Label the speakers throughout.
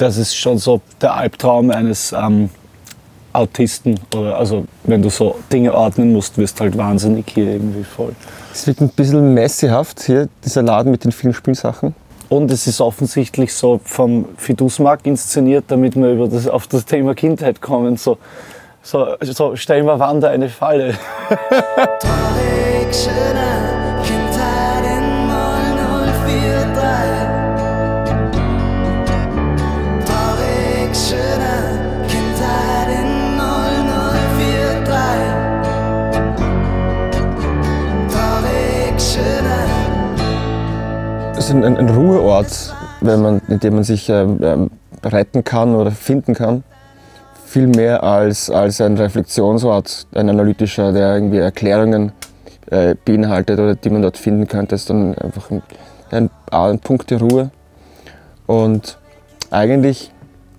Speaker 1: das ist schon so der Albtraum eines ähm, Autisten. Oder, also wenn du so Dinge ordnen musst, wirst du halt wahnsinnig hier irgendwie voll.
Speaker 2: Es wird ein bisschen messehaft hier, dieser Laden mit den vielen Spielsachen.
Speaker 1: Und es ist offensichtlich so vom Fidusmark inszeniert, damit wir über das, auf das Thema Kindheit kommen. So, so, so stellen wir Wanda eine Falle.
Speaker 2: ein, ein, Ruheort, wenn man, in dem man sich ähm, ähm, retten kann oder finden kann. Viel mehr als, als ein Reflexionsort, ein analytischer, der irgendwie Erklärungen äh, beinhaltet oder die man dort finden könnte. Es ist dann einfach ein, ein, ein Punkt der Ruhe. Und eigentlich,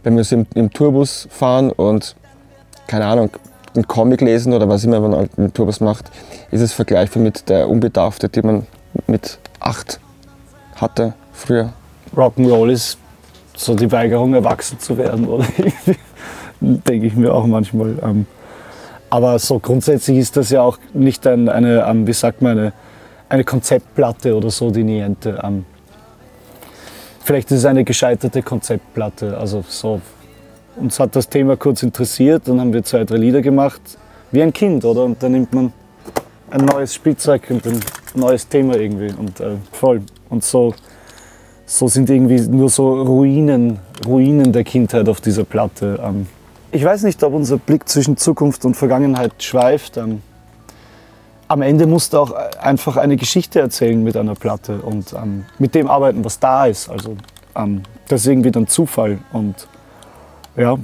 Speaker 2: wenn wir so im, im Tourbus fahren und, keine Ahnung, einen Comic lesen oder was immer man im Tourbus macht, ist es vergleichbar mit der Unbedarfte, die man mit acht hatte früher.
Speaker 1: Rock'n'Roll ist so die Weigerung, erwachsen zu werden, oder? Denke ich mir auch manchmal. Ähm. Aber so grundsätzlich ist das ja auch nicht ein, eine, ähm, wie sagt man, eine, eine Konzeptplatte oder so, die Niente. Ähm. Vielleicht ist es eine gescheiterte Konzeptplatte. Also so, uns hat das Thema kurz interessiert, dann haben wir zwei, drei Lieder gemacht, wie ein Kind, oder? Und dann nimmt man ein neues Spielzeug und ein neues Thema irgendwie und äh, voll. Und so, so sind irgendwie nur so Ruinen, Ruinen der Kindheit auf dieser Platte. Ähm, ich weiß nicht, ob unser Blick zwischen Zukunft und Vergangenheit schweift. Ähm, am Ende musst du auch einfach eine Geschichte erzählen mit einer Platte und ähm, mit dem arbeiten, was da ist. Also ähm, das ist irgendwie dann Zufall. Und ja,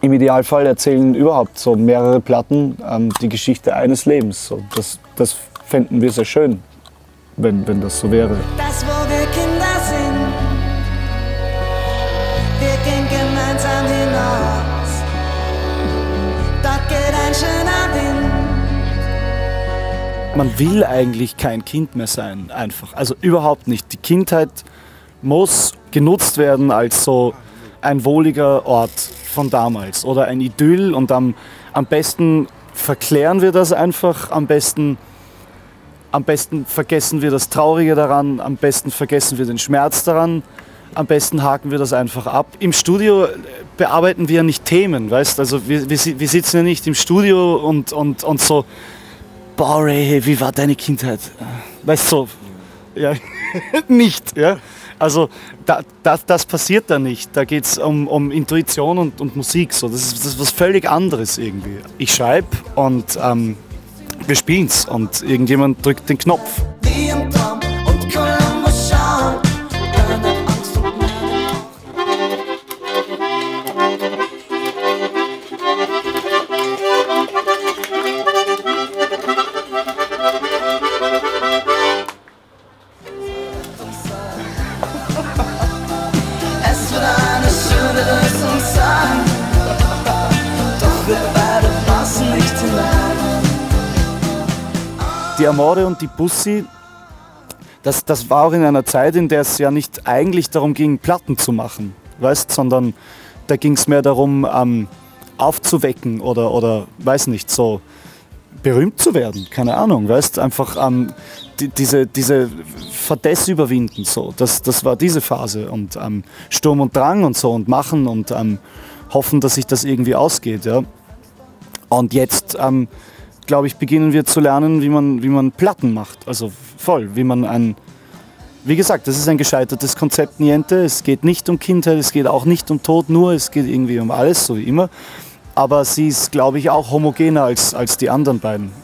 Speaker 1: im Idealfall erzählen überhaupt so mehrere Platten ähm, die Geschichte eines Lebens. So, das, das fänden wir sehr schön wenn, wenn das so wäre. Das, wo wir Kinder sind, wir gehen gemeinsam hinaus. Dort geht ein schöner Wind. Man will eigentlich kein Kind mehr sein, einfach. Also überhaupt nicht. Die Kindheit muss genutzt werden als so ein wohliger Ort von damals oder ein Idyll und am, am besten verklären wir das einfach, am besten am besten vergessen wir das Traurige daran, am besten vergessen wir den Schmerz daran, am besten haken wir das einfach ab. Im Studio bearbeiten wir ja nicht Themen, weißt Also wir, wir, wir sitzen ja nicht im Studio und, und, und so, boah Ray, wie war deine Kindheit? Weißt du, so, ja, nicht, ja. Also da, das, das passiert da nicht. Da geht es um, um Intuition und, und Musik. So. Das, ist, das ist was völlig anderes irgendwie. Ich schreibe und ähm, wir spielen's und irgendjemand drückt den Knopf. Die Amore und die Bussi, das, das war auch in einer Zeit, in der es ja nicht eigentlich darum ging, Platten zu machen, weißt, sondern da ging es mehr darum, ähm, aufzuwecken oder, oder, weiß nicht, so berühmt zu werden, keine Ahnung, weißt, einfach ähm, die, diese, diese Verdess überwinden, so, das, das war diese Phase und ähm, Sturm und Drang und so und machen und ähm, hoffen, dass sich das irgendwie ausgeht, ja. Und jetzt ähm, glaube ich, beginnen wir zu lernen, wie man, wie man Platten macht. Also voll, wie man ein. Wie gesagt, das ist ein gescheitertes Konzept Niente. Es geht nicht um Kindheit, es geht auch nicht um Tod nur, es geht irgendwie um alles, so wie immer. Aber sie ist, glaube ich, auch homogener als, als die anderen beiden.